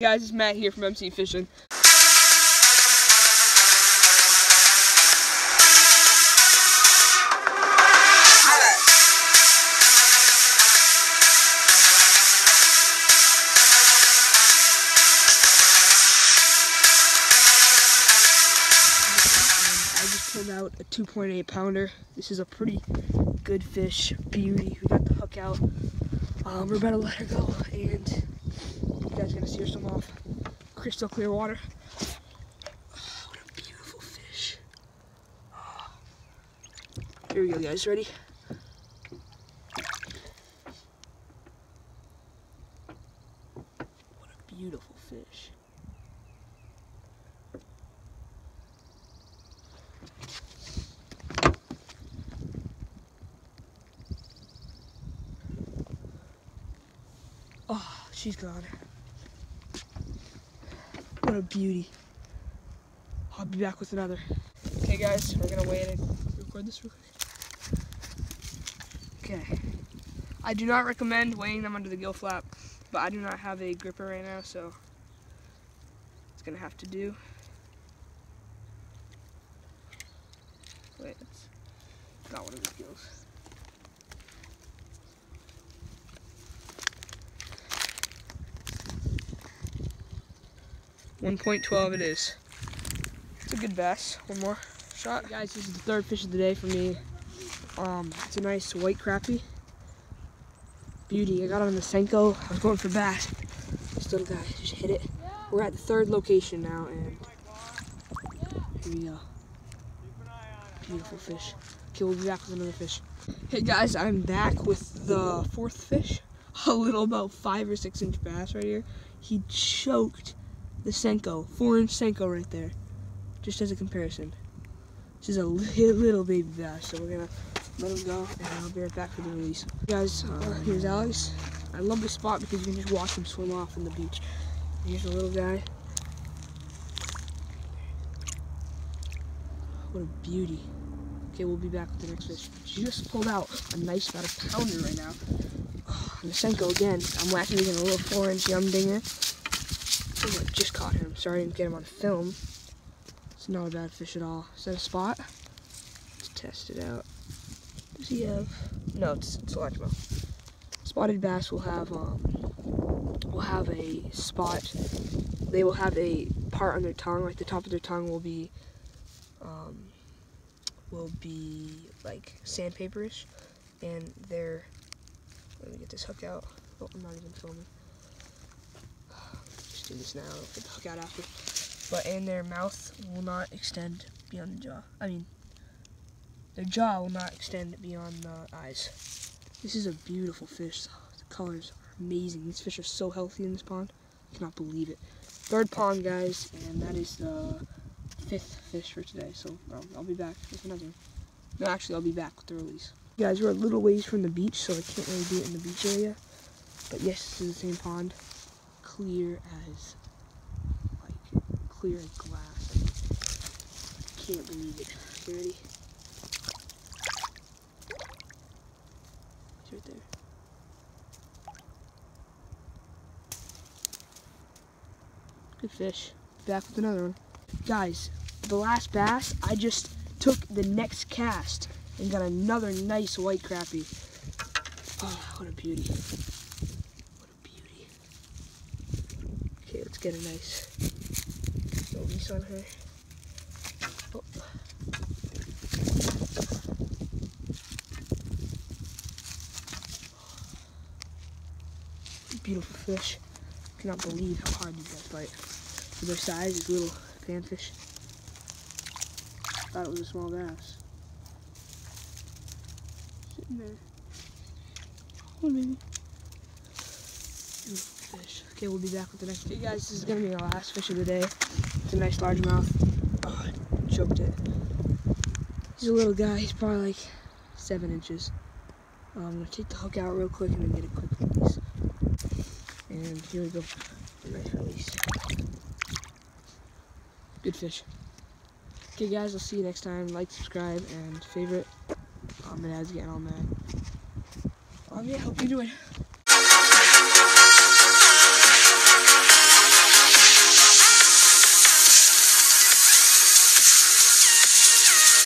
guys, it's Matt here from MC Fishing. I just pulled out a 2.8 pounder. This is a pretty good fish, beauty. We got the hook out. Um, we're about to let her go, and you guys gonna see her swim off. Crystal clear water. Oh, what a beautiful fish. Oh. Here we go, guys. Ready? What a beautiful fish. Oh, she's gone. What a beauty. I'll be back with another. Okay, guys, we're gonna wait and record this real quick. Okay. I do not recommend weighing them under the gill flap, but I do not have a gripper right now, so it's gonna have to do. Wait, it's not one of the gills. One point twelve it is. It's a good bass. One more shot. guys, this is the third fish of the day for me. Um, it's a nice white crappie. Beauty. I got on the Senko. I was going for bass. This little guy just hit it. We're at the third location now, and here we go. Beautiful fish. Okay, we'll be back with another fish. Hey guys, I'm back with the fourth fish. A little about five or six inch bass right here. He choked the Senko, four inch Senko right there. Just as a comparison. This is a little, baby bass, so we're gonna let him go and I'll be right back for the release. Guys, uh, here's Alex. I love this spot because you can just watch him swim off in the beach. Here's a little guy. What a beauty. Okay, we'll be back with the next fish. She just pulled out a nice about a pounder right now. Oh, the Senko again. I'm actually using a little four inch yum dinger. I just caught him. Sorry I didn't get him on film. It's not a bad fish at all. Is that a spot? Let's test it out. Does he have? No, it's, it's largemouth. Spotted bass will have um, will have a spot. They will have a part on their tongue, like the top of their tongue will be um, will be like sandpaperish, and their let me get this hook out. Oh, I'm not even filming now. Get the hook out after. But and their mouth will not extend beyond the jaw. I mean, their jaw will not extend beyond the eyes. This is a beautiful fish. The colors are amazing. These fish are so healthy in this pond. I cannot believe it. Third pond, guys, and that is the fifth fish for today. So um, I'll be back with another. No, actually, I'll be back with the release. guys, we're a little ways from the beach, so I can't really do it in the beach area. But yes, this is the same pond clear as like clear as glass. I can't believe it. You ready? It's right there. Good fish. Back with another one. Guys, the last bass, I just took the next cast and got another nice white crappie. Oh, what a beauty. Get a nice release on her. Oh. Beautiful fish. Cannot believe how hard these guys bite. For their size, these little panfish. Thought it was a small bass. Sitting there. Oh, maybe fish. Okay, we'll be back with the next. Okay, guys, this is gonna be our last fish of the day. It's a nice largemouth. Oh, I choked it. He's a little guy. He's probably like seven inches. Um, I'm gonna take the hook out real quick and then get a quick release. And here we go. Nice release. Good fish. Okay, guys, I'll see you next time. Like, subscribe, and favorite. Um, my dad's getting all mad. Um, yeah, hope you're doing.